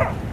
Come